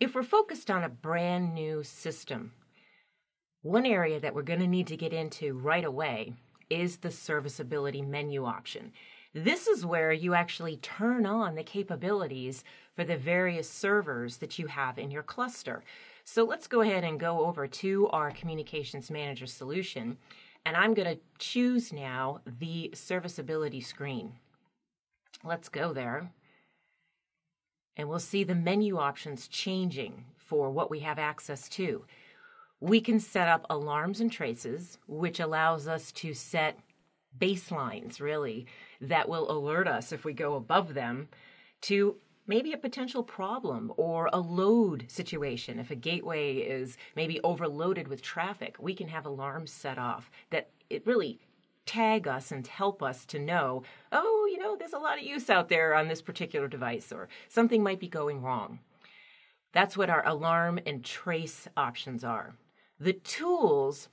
If we're focused on a brand new system, one area that we're going to need to get into right away is the serviceability menu option. This is where you actually turn on the capabilities for the various servers that you have in your cluster. So let's go ahead and go over to our Communications Manager solution, and I'm going to choose now the serviceability screen. Let's go there and we'll see the menu options changing for what we have access to. We can set up alarms and traces, which allows us to set baselines, really, that will alert us if we go above them to maybe a potential problem or a load situation. If a gateway is maybe overloaded with traffic, we can have alarms set off that it really tag us and help us to know, oh, you know, there's a lot of use out there on this particular device, or something might be going wrong. That's what our alarm and trace options are. The tools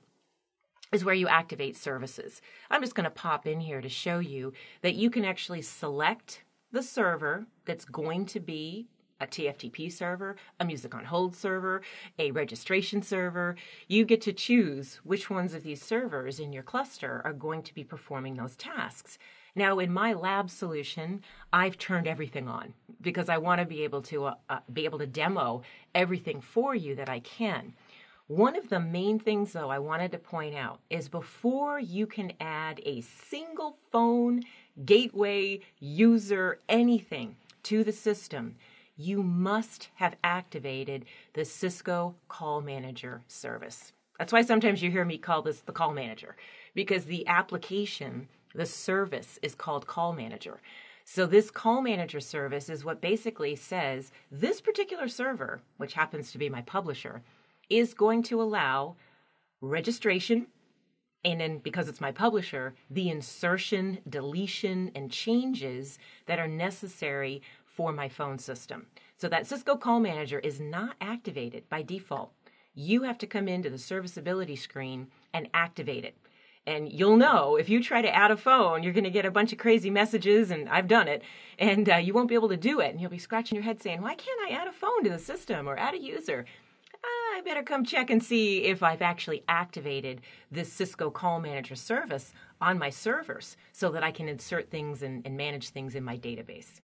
is where you activate services. I'm just going to pop in here to show you that you can actually select the server that's going to be a TFTP server, a music on hold server, a registration server. You get to choose which ones of these servers in your cluster are going to be performing those tasks. Now, in my lab solution, I've turned everything on because I want to be able to uh, uh, be able to demo everything for you that I can. One of the main things, though, I wanted to point out is before you can add a single phone, gateway, user, anything to the system, you must have activated the Cisco Call Manager service. That's why sometimes you hear me call this the Call Manager, because the application, the service, is called Call Manager. So, this Call Manager service is what basically says this particular server, which happens to be my publisher, is going to allow registration. And then, because it's my publisher, the insertion, deletion, and changes that are necessary for my phone system. So that Cisco Call Manager is not activated by default. You have to come into the serviceability screen and activate it. And you'll know if you try to add a phone, you're going to get a bunch of crazy messages, and I've done it, and uh, you won't be able to do it. And you'll be scratching your head saying, Why can't I add a phone to the system or add a user? I better come check and see if I've actually activated this Cisco Call Manager service on my servers so that I can insert things and, and manage things in my database.